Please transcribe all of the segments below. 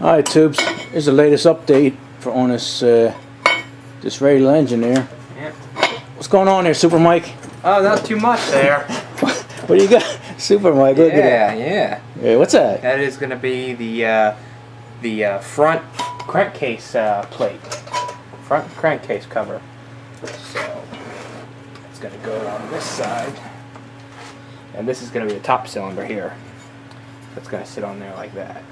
Alright tubes, here's the latest update for on this uh, this radial engine here. Yep. What's going on there, Super Mike? Oh, not too much there. What do you got? Super Mike, look yeah, at yeah. Yeah, what's that? That is going to be the uh, the uh, front crankcase uh, plate, front crankcase cover. So it's going to go on this side, and this is going to be the top cylinder here. That's going to sit on there like that.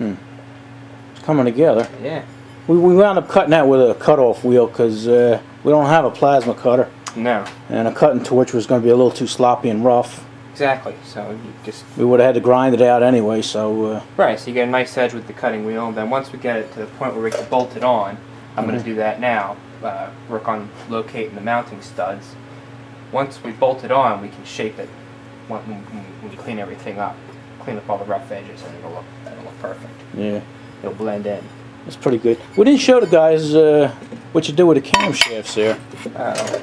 It's coming together. Yeah. We, we wound up cutting that with a cutoff wheel because uh, we don't have a plasma cutter. No. And a cutting torch was going to be a little too sloppy and rough. Exactly. So you just We would have had to grind it out anyway, so uh, right. So you get a nice edge with the cutting wheel, and then once we get it to the point where we can bolt it on, I'm going Mhm. to do that now. Uh, work on locating the mounting studs. Once we bolt it on, we can shape it when we clean everything up, clean up all the rough edges, and it'll look it'll look perfect. yeah, It'll blend in. it's pretty good. We didn't show the guys uh, what you do with the camshafts there. Uh,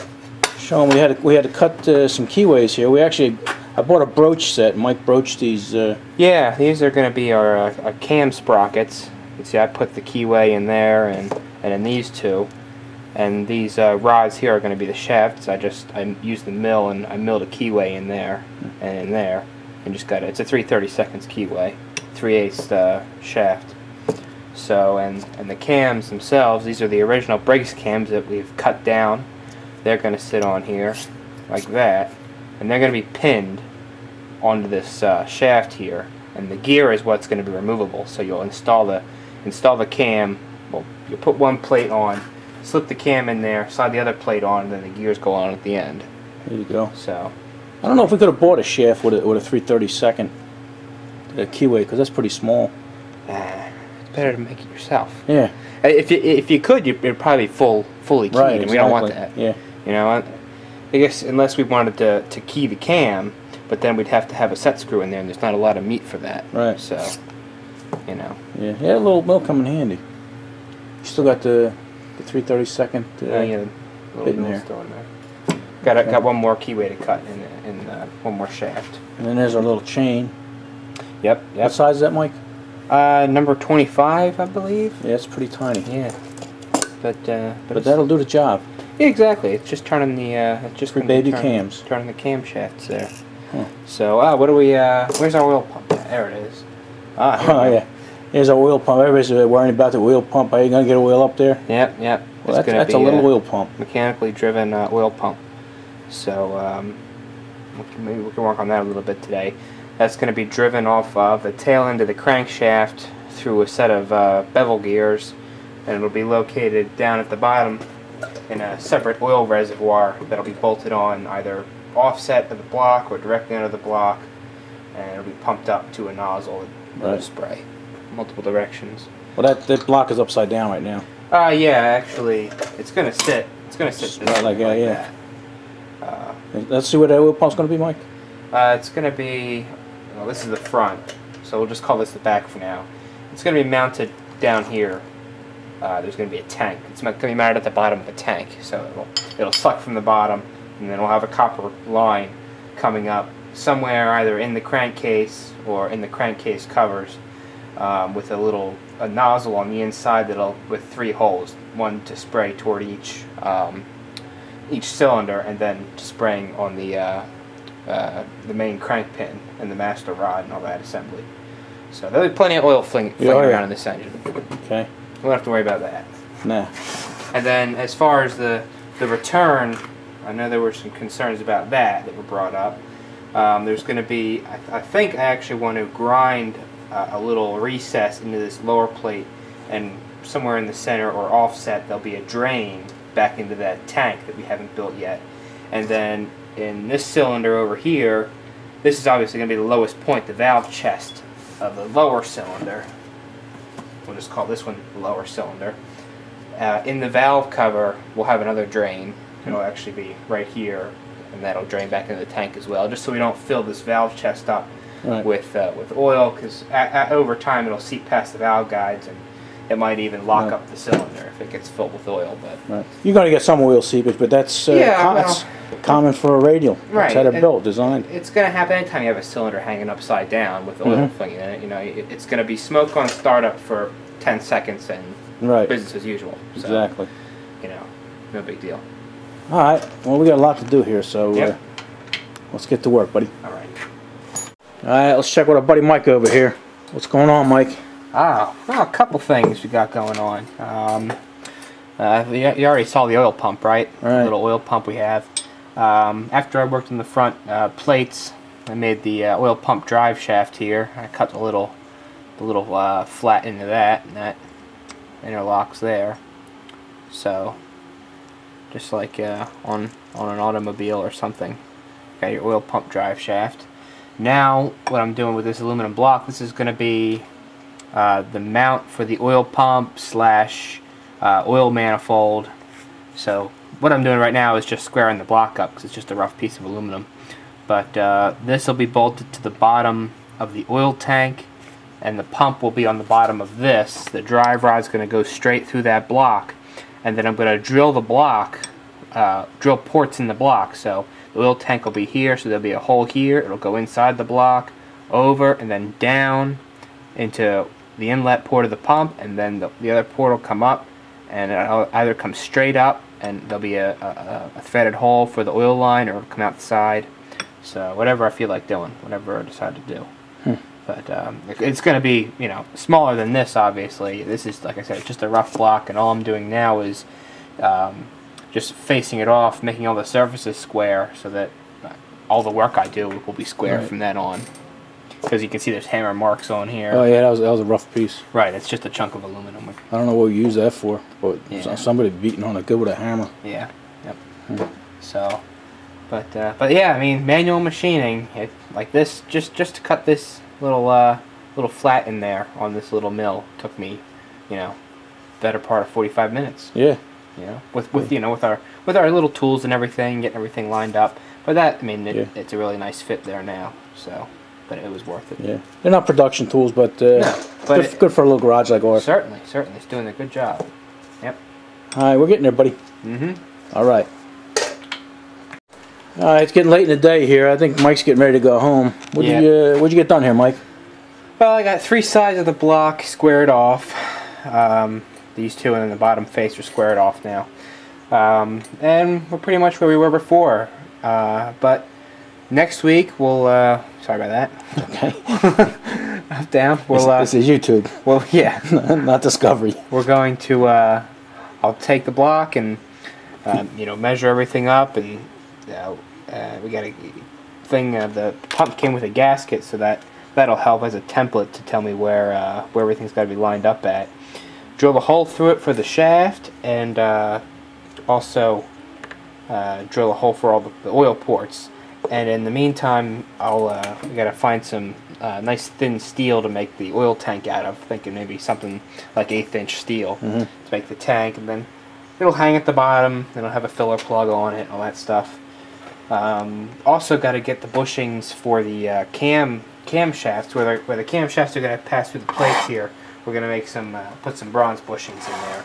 Show 'em we had to, we had to cut uh, some keyways here. We actually I bought a broach set. Mike broached these. Uh, yeah, these are going to be our, uh, our cam sprockets. You see, I put the keyway in there, and and in these two. And these uh, rods here are going to be the shafts. I just I used the mill and I milled a keyway in there and in there, and just got it. It's a 330 seconds keyway, 3 8 uh, shaft. So and and the cams themselves, these are the original Briggs cams that we've cut down. They're going to sit on here like that, and they're going to be pinned onto this uh, shaft here. And the gear is what's going to be removable. So you'll install the install the cam. Well, you put one plate on, slip the cam in there, slide the other plate on, and then the gears go on at the end. there you go. So I don't know if we could have bought a shaft with a, with a 330 second uh, keyway because that's pretty small. uh, it's better to make it yourself. Yeah, Uh, If you, if you could, you, it'd probably full fully keyed, right. and we don't want that. Yeah, You know, I, I guess unless we wanted to, to key the cam, but then we'd have to have a set screw in there, and there's not a lot of meat for that. Right. So, you know. yeah, yeah. A little will come in handy. You still got the the 330 second. Uh, Uh, yeah, little bit in there. still in there. Got a, got one more keyway to cut in in uh, one more shaft. And then there's our little chain. Yep. What size is that, Mike? Uh, number twenty-five, I believe. Yeah, it's pretty tiny. Yeah. But uh, but, But that'll do the job. yeah, exactly. It's just turning the uh, it's just For baby turn- cams. Turning the camshafts there. Huh. So uh, what do we? Uh, where's our oil pump? There it is. Ah. Oh yeah. Here's our oil pump. Everybody's worrying about the oil pump. Are you gonna get a oil up there? Yep. Yep. Well, It's that's, that's a little uh, oil pump. mechanically driven uh, oil pump. So um, we can, maybe we can work on that a little bit today. That's going to be driven off of the tail end of the crankshaft through a set of uh, bevel gears, and it'll be located down at the bottom in a separate oil reservoir that'll be bolted on either offset of the block or directly under the block, and it'll be pumped up to a nozzle that'll Right. spray multiple directions. Well, that that block is upside down right now. Uh, yeah, actually, it's gonna sit. It's gonna sit Right like that, yeah. that. Let's see what oil pump's gonna be, Mike. uh, it's gonna be. Well, this is the front, so we'll just call this the back for now. It's gonna be mounted down here. Uh, there's gonna be a tank. It's not gonna be mounted at the bottom of the tank, so it'll it'll suck from the bottom, and then we'll have a copper line coming up somewhere either in the crankcase or in the crankcase covers um, with a little a nozzle on the inside that'll with three holes, one to spray toward each um, each cylinder, and then spraying on the uh, uh, the main crank pin and the master rod and all that assembly. So there'll be plenty of oil fling, Yeah, flinging oh, yeah. around in this engine. Okay. We don't have to worry about that. Nah. And then as far as the the return, I know there were some concerns about that that were brought up. Um, there's going to be, I, I think I actually want to grind uh, a little recess into this lower plate, and somewhere in the center or offset there'll be a drain back into that tank that we haven't built yet. And then in this cylinder over here, this is obviously going to be the lowest point, the valve chest of the lower cylinder. We'll just call this one the lower cylinder. Uh, in the valve cover, we'll have another drain. It'll actually be right here, and that'll drain back into the tank as well, just so we don't fill this valve chest up Right. with uh, with oil, because over time it'll seep past the valve guides and it might even lock Right. up the cylinder if it gets filled with oil. But Right. You're going to get some oil seepage, but that's uh, Yeah, com- well- it's common for a radial. Right, That's how they're and- built, designed. it's going to happen anytime you have a cylinder hanging upside down with oil Mhm. flinging in it. You know, it, it's going to be smoke on startup for 10 seconds and Right. business as usual. So, Exactly. You know, no big deal. All right. Well, we got a lot to do here, so uh, let's get to work, buddy. All right. All right. Let's check with our buddy Mike over here. What's going on, Mike? Ah, well, a couple things we got going on. Um, uh, you you already saw the oil pump, right? Right. little oil pump we have. Um, after I worked on the front uh, plates, I made the uh, oil pump drive shaft here. I cut the little, the little uh, flat into that, and that interlocks there. So, just like uh, on on an automobile or something, got your oil pump drive shaft. Now, what I'm doing with this aluminum block, this is going to be uh, the mount for the oil pump slash uh, oil manifold. So what I'm doing right now is just squaring the block up because it's just a rough piece of aluminum. But uh, this will be bolted to the bottom of the oil tank and the pump will be on the bottom of this. The drive rod's going to go straight through that block and then I'm going to drill the block, uh, drill ports in the block. So the oil tank will be here, so there'll be a hole here. It'll go inside the block, over, and then down into the inlet port of the pump, and then the, the other port will come up, and it'll either come straight up, and there'll be a, a, a threaded hole for the oil line, or it'll come out the side. So whatever I feel like doing, whatever I decide to do. But um, it's going to be, you know, smaller than this. Obviously, this is like I said, just a rough block, and all I'm doing now is um, just facing it off, making all the surfaces square, so that uh, all the work I do will be square Right. from then on. Because you can see there's hammer marks on here. Oh yeah, that was that was a rough piece. Right, it's just a chunk of aluminum. I don't know what we use that for, but Yeah. somebody beating on it good with a hammer. Yeah. Yep. So, but uh, but yeah, I mean, manual machining, it, like this, just just to cut this little uh, little flat in there on this little mill took me, you know, better part of 45 minutes. Yeah. You know, with with you know with our with our little tools and everything, getting everything lined up. But that, I mean, it, Yeah. it's a really nice fit there now. So, but it was worth it. Yeah. They're not production tools, but, uh, No, but good, it- good for a little garage like ours. Certainly, certainly, it's doing a good job. Yep. All right, we're getting there, buddy. Mm-hmm. All right. All right, it's getting late in the day here. I think Mike's getting ready to go home. What'd Yeah. you uh, What'd you get done here, Mike? Well, I got three sides of the block squared off. Um, these two and then the bottom face are squared off now. Um, and we're pretty much where we were before. Uh, but next week we'll. Uh, sorry about that. Okay. Up down. This, We'll. Uh, this is YouTube, well, yeah. not Discovery. We're going to. Uh, I'll take the block and um, you know measure everything up and uh, uh, we got a thing. Uh, the pump came with a gasket, so that that'll help as a template to tell me where uh, where everything's got to be lined up at. Drill a hole through it for the shaft and uh, also uh, drill a hole for all the, the oil ports. And in the meantime, I'll uh, we gotta find some uh, nice thin steel to make the oil tank out of. Thinking maybe something like eighth inch steel Mhm. to make the tank, and then it'll hang at the bottom. It'll have a filler plug on it, all that stuff. Um, also, got to get the bushings for the uh, cam cam shafts, where the, where the cam shafts are going to pass through the plates here. We're going to make some uh, put some bronze bushings in there,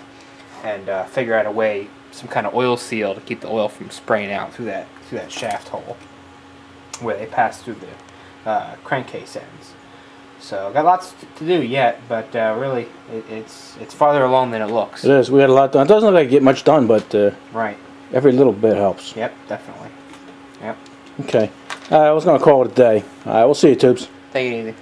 and uh, figure out a way, some kind of oil seal to keep the oil from spraying out through that through that shaft hole, where they pass through the uh, crankcase ends. So got lots to do yet, but uh, really it, it's it's farther along than it looks. It is. We had a lot done. It doesn't look like you get much done, but uh, Right. every little bit helps. Yep. Definitely. Yep. Okay. I was going to call it a day. All right, we'll see you, Tubes. Take it easy.